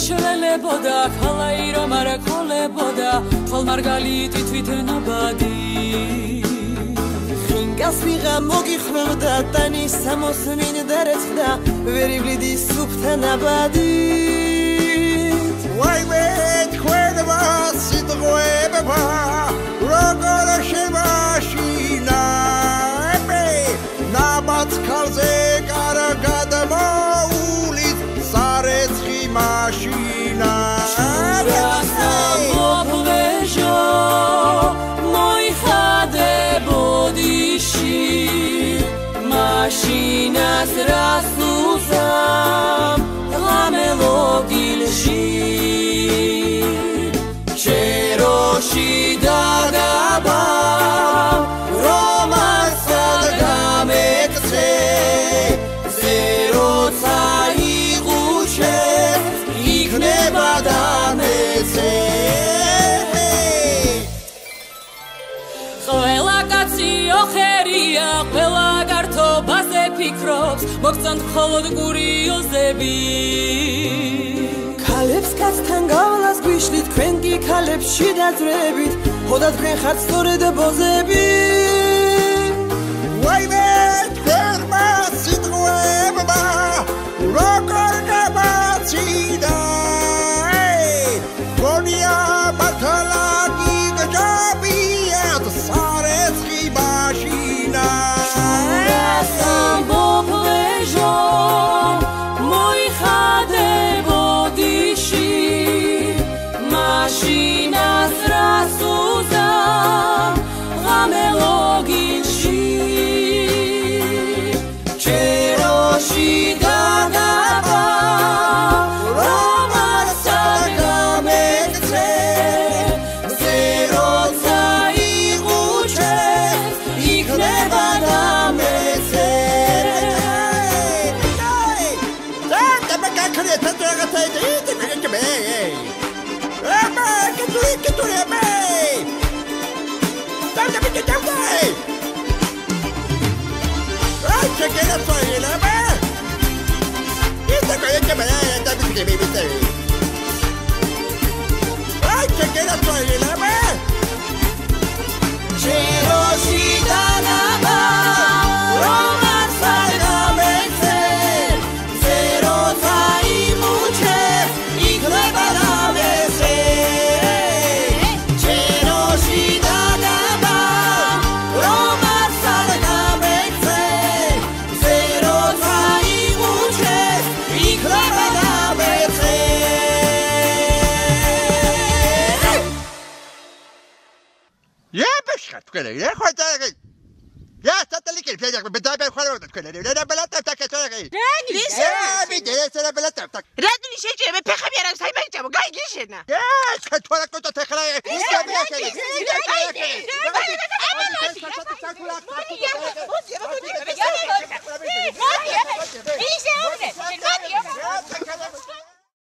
შელებოდა ხალაი რომ არ ქოლებოდა ხალ მარგალიტი თვითნაბადი ხინგას ვიღა მოგიხმევდა ტანი სამოსმინ დარეცხდა ვერიბლიდი სუფთან აბადი ღამელოგილში ჩეროში დაგაბა რომასად გამეკცე ზეროცა იღუჩე იქნება დამეცე. ყველა კაცი ოხერია ყველა გართობაზე ფიქრობს მოგწონთ მხოლოდ კურიოზები ქალებს კაცთან გავლას გვიშლით თქვენ კი ქალებს შიდაძრებით ხოდა თქვენ ხართ სწორედ ბოზები. ვაი მე თქვენმა Chequera soy pues, la más. Esta cosa que me da, esta que me თქვენ ეხოჭაგი Я сателликер ფედა ბედაი ხარებოდა თქვენ რებელატებ და კეთორაგი რენი ისები დერესერებელატებ და რენი შეჭერე ფეხები არ არის აიმეჭამო გაიგე შენა და თორა კოტა თეხლა ისები ახალი ისები